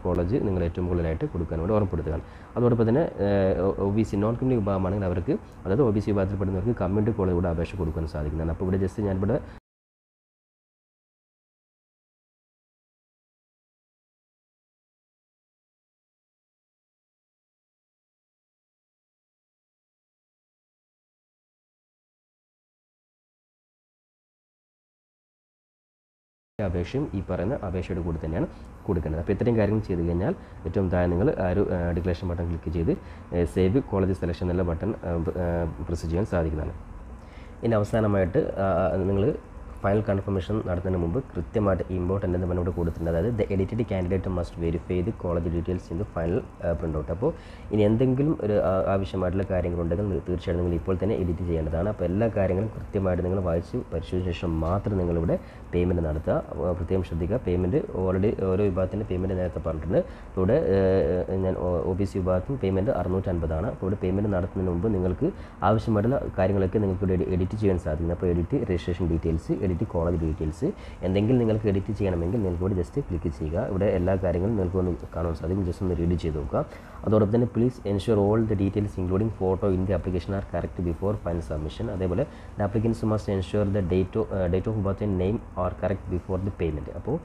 കോളേജ് നിങ്ങൾ ഏറ്റവും കൂടുതലായിട്ട് കൊടുക്കാൻ വേണ്ടി അതോടൊപ്പം തന്നെ O B C non community വിഭാഗമാണെങ്കിൽ അവർക്ക് അതായത് ഒ ബി സി വിഭാഗത്തിൽപ്പെടുന്നവർക്ക് കമ്മ്യൂണിറ്റി കോളേജ് കൂടെ അപേക്ഷ കൊടുക്കാൻ സാധിക്കുന്നതാണ്. അപ്പോൾ ഇവിടെ ജസ്റ്റ് ഞാനിവിടെ അപേക്ഷയും ഈ പറയുന്ന അപേക്ഷയുടെ കൂടെ തന്നെയാണ് കൊടുക്കേണ്ടത്. അപ്പോൾ ഇത്രയും കാര്യങ്ങൾ ചെയ്ത് കഴിഞ്ഞാൽ ഏറ്റവും താഴെ നിങ്ങൾ ആ ഒരു ഡിക്ലറേഷൻ ബട്ടൺ ക്ലിക്ക് ചെയ്ത് സേവ് കോളേജ് സെലക്ഷൻ എന്നുള്ള ബട്ടൺ പ്രസ് ചെയ്യാൻ സാധിക്കുന്നതാണ്. ഇനി അവസാനമായിട്ട് നിങ്ങൾ ഫൈനൽ കൺഫർമേഷൻ നടത്തുന്നതിന് മുമ്പ് കൃത്യമായിട്ട് ഇമ്പോർട്ടന്റ് എന്ന് പറഞ്ഞുകൊണ്ട് കൊടുത്തിട്ടുണ്ട്. അതായത് the edited candidate must verify the college details in the final print out അപ്പോൾ ഇനി എന്തെങ്കിലും ഒരു ആവശ്യമായിട്ടുള്ള കാര്യങ്ങളുണ്ടെങ്കിൽ തീർച്ചയായിട്ടും നിങ്ങൾ ഇപ്പോൾ തന്നെ എഡിറ്റ് ചെയ്യേണ്ടതാണ്. അപ്പോൾ എല്ലാ കാര്യങ്ങളും കൃത്യമായിട്ട് നിങ്ങൾ വായിച്ച് പരിശോധിച്ച ശേഷം മാത്രം നിങ്ങളിവിടെ പേയ്മെന്റ് നടത്തുക. പ്രത്യേകം ശ്രദ്ധിക്കുക. പേയ്മെന്റ് ഓൾറെഡി ഓരോ വിഭാഗത്തിന്റെ പേയ്മെന്റ് നേരത്തെ പറഞ്ഞിട്ടുണ്ട്. ഇവിടെ ഞാൻ ഒ ബി സി വിഭാഗത്തിന് പേയ്മെന്റ് അറുന്നൂറ്റൻപതാണ്. അപ്പോൾ ഇവിടെ പേയ്മെന്റ് നടത്തുന്നതിന് മുമ്പ് നിങ്ങൾക്ക് ആവശ്യമായിട്ടുള്ള കാര്യങ്ങളൊക്കെ നിങ്ങൾക്ക് ഇവിടെ എഡിറ്റ് ചെയ്യാൻ സാധിക്കുന്നു. അപ്പോൾ edit registration details edit college details എന്തെങ്കിലും നിങ്ങൾക്ക് എഡിറ്റ് ചെയ്യണമെങ്കിൽ നിങ്ങൾക്ക് ഇവിടെ ജസ്റ്റ് ക്ലിക്ക് ചെയ്യുക. ഇവിടെ എല്ലാ കാര്യങ്ങളും നിങ്ങൾക്ക് ഒന്ന് കാണാൻ സാധിക്കും. ജസ്റ്റ് ഒന്ന് റീഡ് ചെയ്ത് നോക്കുക. അതോടൊപ്പം തന്നെ please ensure all the details including photo in the application are correct before final submission അതേപോലെ the applicants must ensure the date date of birth and name are correct before the payment അപ്പോൾ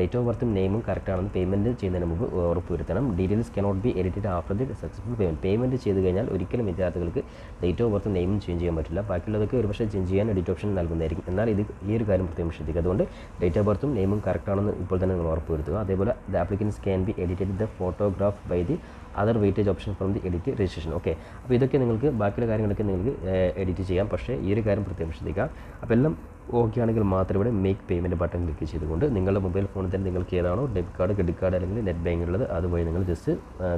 date of ബർത്തും നെയിമും correct ആണെന്ന് payment ചെയ്യുന്നതിന് മുമ്പ് ഉറപ്പുവരുത്തണം details cannot be edited after the successful payment payment ചെയ്ത് കഴിഞ്ഞാൽ ഒരിക്കലും വിദ്യാർത്ഥികൾക്ക് ഡേറ്റ് ഓഫ് ബർത്തും നെയിമും ചേഞ്ച് ചെയ്യാൻ പറ്റില്ല. ബാക്കിയുള്ളതൊക്കെ ഒരുപക്ഷെ ചേഞ്ച് ചെയ്യാൻ എഡിറ്റ് ഓപ്ഷൻ നൽകുന്നതായിരിക്കും. എന്നാൽ ഇത് ഈ ഒരു കാര്യം പ്രത്യേകം ശ്രദ്ധിക്കുക. അതുകൊണ്ട് ഡേറ്റ് ഓഫ് ബർത്തും നെയിമും കറക്റ്റാണെന്ന് ഇപ്പോൾ തന്നെ നിങ്ങൾ ഉറപ്പ് വരുത്തുക അതേപോലെ the applicants can be edited the photograph by the other weightage option from the edit registration okay അപ്പോൾ ഇതൊക്കെ നിങ്ങൾക്ക് ബാക്കിയുള്ള കാര്യങ്ങളൊക്കെ നിങ്ങൾക്ക് എഡിറ്റ് ചെയ്യാം. പക്ഷേ ഈ ഒരു കാര്യം പ്രത്യേകം ശ്രദ്ധിക്കുക. അപ്പോൾ എല്ലാം ഓക്കെ ആണെങ്കിൽ മാത്രം ഇവിടെ മേക്ക് പേയ്മെന്റ് ബട്ടൺ ക്ലിക്ക് ചെയ്തുകൊണ്ട് നിങ്ങളുടെ മൊബൈൽ ഫോണിൽ തന്നെ നിങ്ങൾക്ക് ഏതാണോ ഡെബിറ്റ് കാർഡ് ക്രെഡിറ്റ് കാർഡ് അല്ലെങ്കിൽ നെറ്റ് ബാങ്കിങ് ഉള്ളത് അതുവഴി നിങ്ങൾ ജസ്റ്റ്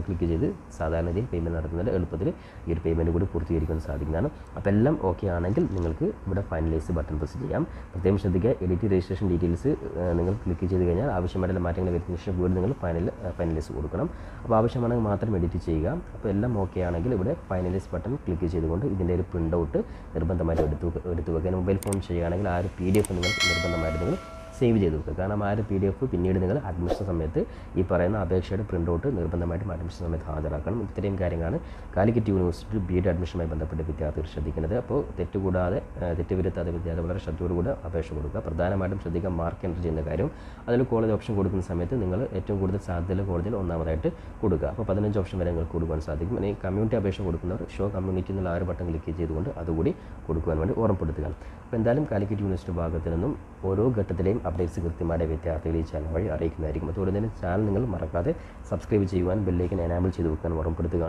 ക്ലിക്ക് ചെയ്ത് സാധാരണ രീതിയിൽ പേയ്മെന്റ് നടത്തുന്നത് എളുപ്പത്തിൽ ഈ ഒരു പേയ്മെന്റ് കൂടി പൂർത്തീകരിക്കാൻ സാധിക്കുന്നതാണ്. അപ്പോൾ എല്ലാം ഓക്കെ ആണെങ്കിൽ നിങ്ങൾക്ക് ഇവിടെ ഫൈനലൈസ് ബട്ടൺ പ്രസ് ചെയ്യാം. പ്രത്യേകം ശ്രദ്ധിക്കുക എഡിറ്റ് രജിസ്ട്രേഷൻ ഡീറ്റെയിൽസ് നിങ്ങൾ ക്ലിക്ക് ചെയ്ത് കഴിഞ്ഞാൽ ആവശ്യമായിട്ടുള്ള മാറ്റങ്ങൾ വരുത്തിയ ശേഷം വീണ്ടും നിങ്ങൾ ഫൈനൽ ഫൈനലൈസ് കൊടുക്കണം. അപ്പോൾ ആവശ്യമാണെങ്കിൽ മാത്രം എഡിറ്റ് ചെയ്യുക. അപ്പോൾ എല്ലാം ഓക്കെ ആണെങ്കിൽ ഇവിടെ ഫൈനലൈസ് ബട്ടൺ ക്ലിക്ക് ചെയ്തുകൊണ്ട് ഇതിന്റെ ഒരു പ്രിന്റ് ഔട്ട് നിർബന്ധമായിട്ട് എടുത്തു എടുത്തു വെക്കുക. മൊബൈൽ ഫോൺ ചെയ്യുകയാണെങ്കിൽ ആ ഒരു പി ഡി എഫ് നിങ്ങൾ നിർബന്ധമായിട്ട് നിങ്ങൾ സേവ് ചെയ്ത് വെക്കുക. കാരണം ആ ഒരു പി ഡി എഫ് പിന്നീട് നിങ്ങൾ അഡ്മിഷൻ സമയത്ത് ഈ പറയുന്ന അപേക്ഷയുടെ പ്രിന്റ് ഔട്ട് നിർബന്ധമായിട്ടും അഡ്മിഷൻ സമയത്ത് ഹാജരാക്കണം. ഇത്രയും കാര്യങ്ങളാണ് കാലിക്കറ്റ് യൂണിവേഴ്സിറ്റി ബി എഡ് അഡ്മിഷനുമായി ബന്ധപ്പെട്ട് വിദ്യാർത്ഥികൾ ശ്രദ്ധിക്കുന്നത് അപ്പോൾ തെറ്റുകൂടാതെ തെറ്റുവരുത്താതെ വിദ്യാർത്ഥി വളരെ ശ്രദ്ധയോടുകൂടെ അപേക്ഷ കൊടുക്കുക. പ്രധാനമായിട്ടും ശ്രദ്ധിക്കുക മാർക്ക് എന്റർ ചെയ്യുന്ന കാര്യം. അതിൽ കോളേജ് ഓപ്ഷൻ കൊടുക്കുന്ന സമയത്ത് നിങ്ങൾ ഏറ്റവും കൂടുതൽ സാധ്യതയുള്ള കോളേജിൽ ഒന്നാമതായിട്ട് കൊടുക്കുക. അപ്പോൾ പതിനഞ്ച് ഓപ്ഷൻ വരെ നിങ്ങൾക്ക് കൊടുക്കുവാൻ സാധിക്കും. ഇനി കമ്മ്യൂണിറ്റി അപേക്ഷ കൊടുക്കുന്നവർ ഷോ കമ്മ്യൂണിറ്റി എന്നുള്ള ആ ഒരു ബട്ടൺ ക്ലിക്ക് ചെയ്തുകൊണ്ട് അതുകൂടി കൊടുക്കുവാൻ വേണ്ടി ഓർമ്മപ്പെടുത്തുക. അപ്പോൾ എന്തായാലും കാലിക്കറ്റ് യൂണിവേഴ്സിറ്റി ഭാഗത്തു നിന്നും ഓരോ ഘട്ടത്തിലെയും അപ്ഡേറ്റ്സ് കൃത്യമായ വിദ്യാർത്ഥികൾ ഈ ചാനൽ വഴി അറിയിക്കുന്നതായിരിക്കും. അതുപോലെ തന്നെ ചാനൽ നിങ്ങൾ മറക്കാതെ സബ്സ്ക്രൈബ് ചെയ്യുവാൻ ബെല്ലേക്ക് എനാബിൾ ചെയ്ത് വെക്കാൻ ഓർമ്മപ്പെടുത്തുക.